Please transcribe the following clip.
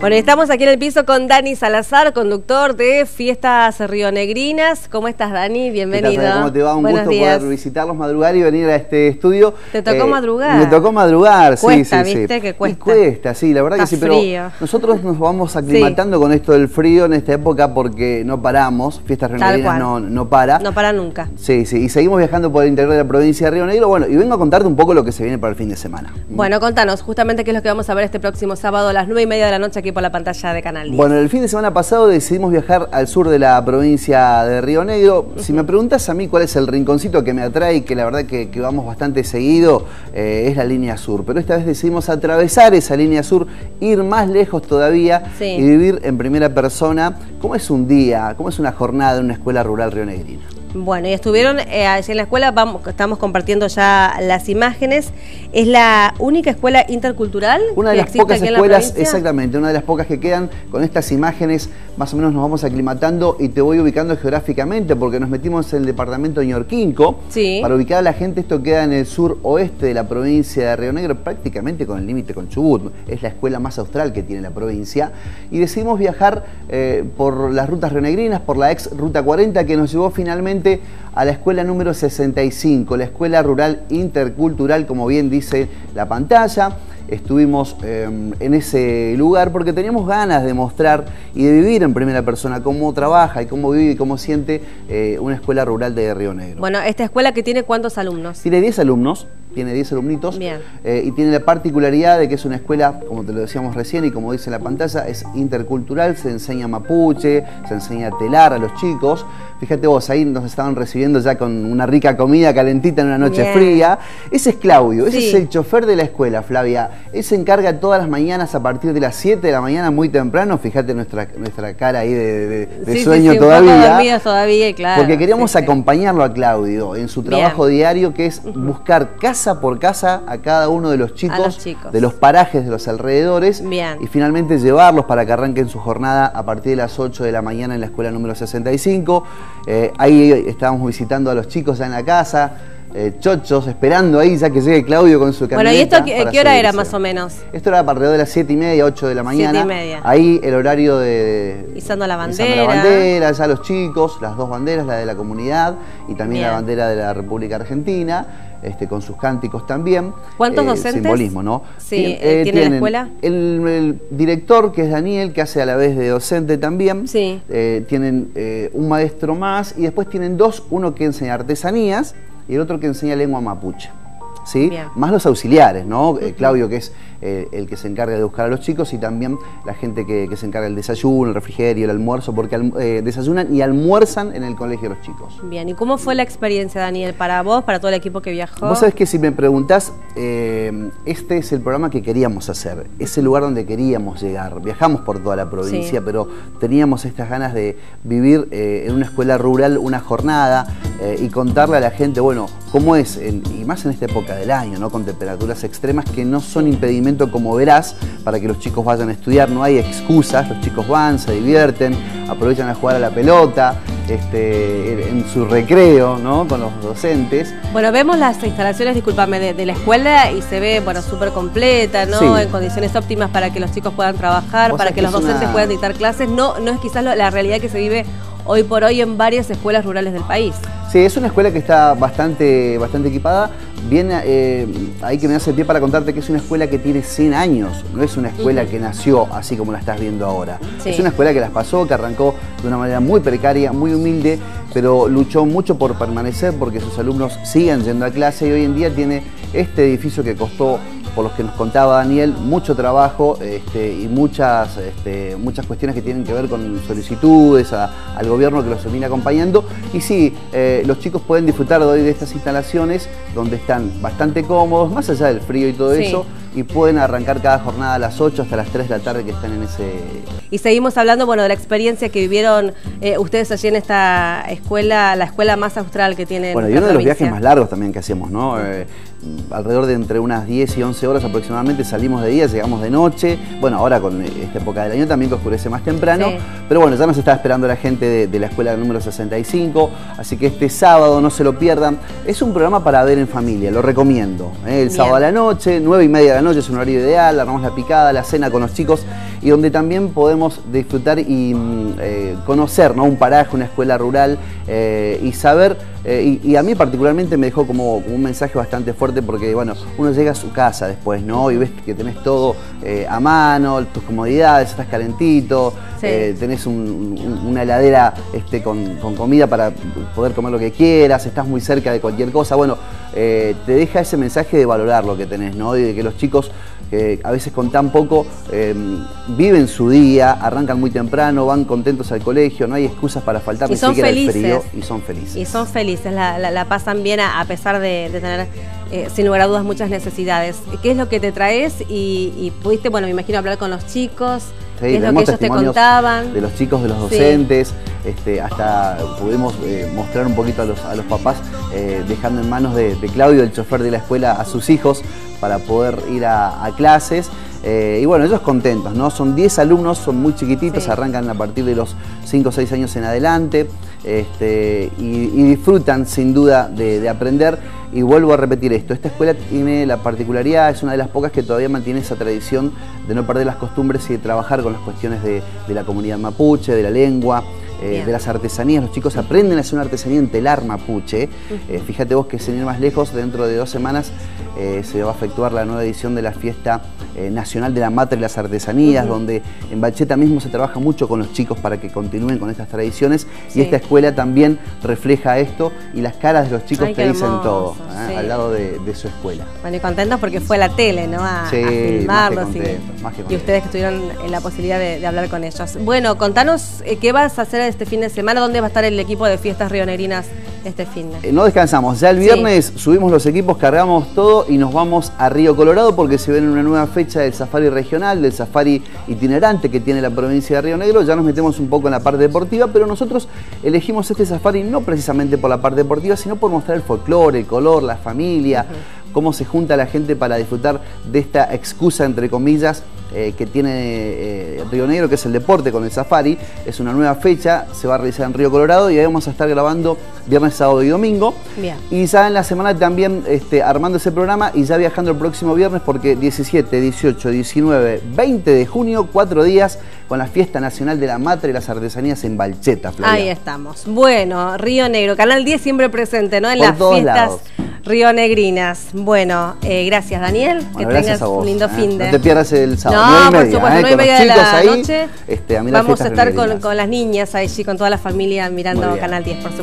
Bueno, estamos aquí en el piso con Dani Salazar, conductor de Fiestas Rionegrinas. ¿Cómo estás, Dani? Bienvenido. ¿Cómo te va? Un gusto poder visitarlos, madrugar y venir a este estudio. ¿Te tocó eh, madrugar? Me tocó madrugar, cuesta, sí, sí, ¿viste? Que cuesta. cuesta, sí, la verdad que sí, pero nosotros nos vamos aclimatando con esto del frío en esta época porque no paramos. Fiestas Rionegrinas no, no para. No para nunca. Sí, sí, y seguimos viajando por el interior de la provincia de Río Negro. Bueno, y vengo a contarte un poco lo que se viene para el fin de semana. Bueno, contanos justamente qué es lo que vamos a ver este próximo sábado a las nueve y media de la noche aquí por la pantalla de bueno, el fin de semana pasado decidimos viajar al sur de la provincia de Río Negro. Si me preguntas a mí cuál es el rinconcito que me atrae y que la verdad que, vamos bastante seguido, eh, es la línea sur. Pero esta vez decidimos atravesar esa línea sur, ir más lejos todavía y vivir en primera persona cómo es un día, cómo es una jornada en una escuela rural rionegrina. Bueno, y estuvieron eh, allí en la escuela, vamos, estamos compartiendo ya las imágenes. ¿Es la única escuela intercultural? Una de las pocas escuelas, exactamente, una de las pocas que quedan con estas imágenes, más o menos nos vamos aclimatando y te voy ubicando geográficamente porque nos metimos en el departamento de Ñorquinco. Sí. Para ubicar a la gente, esto queda en el sur oeste de la provincia de Río Negro, prácticamente con el límite con Chubut. Es la escuela más austral que tiene la provincia. Y decidimos viajar eh, por las rutas rionegrinas, por la ex Ruta 40 que nos llevó finalmente a la escuela número 65, la Escuela Rural Intercultural, como bien dice la pantalla. Estuvimos em, en ese lugar porque teníamos ganas de mostrar y de vivir en primera persona cómo trabaja y cómo vive y cómo siente eh, una escuela rural de Río Negro. Bueno, ¿esta escuela que tiene cuántos alumnos? Tiene 10 alumnos, tiene 10 alumnitos eh, y tiene la particularidad de que es una escuela, como te lo decíamos recién y como dice la pantalla, es intercultural, se enseña mapuche, se enseña telar a los chicos. Fíjate vos, ahí nos estaban recibiendo ya con una rica comida calentita en una noche fría. Ese es Claudio, ese es el chofer de la escuela, Flavia. Él se encarga todas las mañanas a partir de las 7 de la mañana muy temprano. Fíjate nuestra, nuestra cara ahí de, sueño todavía. todavía, claro. Porque queríamos acompañarlo a Claudio en su trabajo diario, que es buscar casa por casa a cada uno de los chicos, de los parajes de los alrededores. Y finalmente llevarlos para que arranquen su jornada a partir de las 8 de la mañana en la escuela número 65. Eh, ahí estábamos visitando a los chicos ya en la casa. Eh, chochos, esperando ahí ya que llegue Claudio con su camioneta. Bueno, ¿y esto qué, hora era más o menos? Esto era alrededor de las 7 y media, 8 de la mañana. 7 y media. Ahí el horario de... Izando la bandera. la bandera, ya los chicos, las dos banderas, la de la comunidad y también la bandera de la República Argentina. Este, con sus cánticos también. ¿Cuántos eh, docentes? Simbolismo, ¿no? Sí, eh, ¿tiene la escuela? El, director, que es Daniel, que hace a la vez de docente también. Sí. Eh, tienen un maestro más y después tienen dos, uno que enseña artesanías y el otro que enseña lengua mapuche. ¿Sí? Más los auxiliares, ¿no? Claudio, que es eh, el que se encarga de buscar a los chicos y también la gente que, se encarga del desayuno, el refrigerio, el almuerzo, porque eh, desayunan y almuerzan en el colegio los chicos. Bien, ¿y cómo fue la experiencia, Daniel, para vos, para todo el equipo que viajó? Vos sabés que si me preguntás, eh, este es el programa que queríamos hacer, es el lugar donde queríamos llegar. Viajamos por toda la provincia, pero teníamos estas ganas de vivir en una escuela rural una jornada y contarle a la gente, bueno, cómo es, y más en esta época del año, ¿no? con temperaturas extremas que no son impedimentos como verás, para que los chicos vayan a estudiar. No hay excusas, los chicos van, se divierten, aprovechan a jugar a la pelota, este, en su recreo, ¿no? Con los docentes. Bueno, vemos las instalaciones, discúlpame, de, la escuela y se ve, bueno, súper completa, ¿no? En condiciones óptimas para que los chicos puedan trabajar, para que, los docentes puedan dictar clases. No, no es quizás la realidad que se vive hoy por hoy en varias escuelas rurales del país. Sí, es una escuela que está bastante, bastante equipada. Bien, eh, ahí que me hace pie para contarte que es una escuela que tiene 100 años, no es una escuela que nació así como la estás viendo ahora. Es una escuela que las pasó, que arrancó de una manera muy precaria, muy humilde, pero luchó mucho por permanecer porque sus alumnos siguen yendo a clase y hoy en día tiene este edificio que costó por los que nos contaba Daniel, mucho trabajo este, y muchas, este, muchas cuestiones que tienen que ver con solicitudes al gobierno que los viene acompañando. Y sí, eh, los chicos pueden disfrutar de hoy de estas instalaciones donde están bastante cómodos, más allá del frío y todo eso, y pueden arrancar cada jornada a las 8 hasta las 3 de la tarde que están en ese... Y seguimos hablando, bueno, de la experiencia que vivieron eh, ustedes allí en esta escuela, la escuela más austral que tienen. Bueno, y uno de los viajes más largos también que hacemos, ¿no? Eh, alrededor de entre unas 10 y 11 horas aproximadamente salimos de día, llegamos de noche. Bueno, ahora con esta época del año también que oscurece más temprano. Pero bueno, ya nos está esperando la gente de, la escuela número 65. Así que este sábado no se lo pierdan. Es un programa para ver en familia, lo recomiendo. ¿eh? El sábado a la noche, 9 y media la noche, es un horario ideal, armamos la picada, la cena con los chicos y donde también podemos disfrutar y mm, eh, conocer ¿no? un paraje, una escuela rural eh, y saber, eh, y, a mí particularmente me dejó como un mensaje bastante fuerte porque bueno, uno llega a su casa después, ¿no? Y ves que tenés todo a mano, tus comodidades, estás calentito, tenés una heladera este, con, con, comida para poder comer lo que quieras, estás muy cerca de cualquier cosa, bueno, te deja ese mensaje de valorar lo que tenés, ¿no? Y de que los chicos que a veces con tan poco em, viven su día, arrancan muy temprano, van contentos al colegio, no hay excusas para faltar ni siquiera el frío y son felices. Y son felices, la, pasan bien a, pesar de, tener eh, sin lugar a dudas muchas necesidades. ¿Qué es lo que te traes? Y, pudiste, bueno, me imagino hablar con los chicos. ¿Qué es lo que ellos te contaban? De los chicos, de los docentes, este, hasta pudimos eh, mostrar un poquito a los, a los papás, eh, dejando en manos de, de Claudio, el chofer de la escuela, a sus hijos para poder ir a, clases. Eh, y bueno, ellos contentos, ¿no? Son 10 alumnos, son muy chiquititos, arrancan a partir de los 5 o 6 años en adelante este, y, disfrutan sin duda de, aprender. Y vuelvo a repetir esto, esta escuela tiene la particularidad, es una de las pocas que todavía mantiene esa tradición de no perder las costumbres y de trabajar con las cuestiones de la comunidad mapuche, de la lengua. Eh, de las artesanías. Los chicos aprenden a hacer una artesanía en telar mapuche. Eh, fíjate vos que sin ir más lejos, dentro de dos semanas eh, se va a efectuar la nueva edición de la fiesta nacional de la Matre y las Artesanías, donde en Bacheta mismo se trabaja mucho con los chicos para que continúen con estas tradiciones. Y esta escuela también refleja esto y las caras de los chicos te dicen todo al lado de, su escuela. Bueno, y contentos porque fue la tele, ¿no? A, filmarlos. y, y, ustedes que tuvieron la posibilidad de, de hablar con ellos. Bueno, contanos qué vas a hacer este fin de semana? ¿Dónde va a estar el equipo de fiestas rionegrinas este fin de? Eh, no descansamos. Ya el viernes subimos los equipos, cargamos todo y nos vamos a Río Colorado porque se viene una nueva fecha del safari regional, del safari itinerante que tiene la provincia de Río Negro. Ya nos metemos un poco en la parte deportiva, pero nosotros elegimos este safari no precisamente por la parte deportiva, sino por mostrar el folclore, el color, la familia, cómo se junta la gente para disfrutar de esta excusa, entre comillas, eh, que tiene eh, Río Negro, que es el deporte con el safari. Es una nueva fecha, se va a realizar en Río Colorado y ahí vamos a estar grabando viernes, sábado y domingo. Y ya en la semana también este, armando ese programa y ya viajando el próximo viernes porque 17, 18, 19, 20 de junio, cuatro días con la Fiesta Nacional de la Matre y las Artesanías en Balcheta, Ahí estamos. Bueno, Río Negro, Canal 10 siempre presente, ¿no? En las fiestas. Río Negrinas. Bueno, eh, gracias Daniel, que tengas un lindo ¿eh? fin de. No te pierdas el sábado. No, por supuesto, ¿eh? nueve y media de la noche. Este, Vamos a estar con, con, las niñas allí, con toda la familia mirando Canal 10, por supuesto.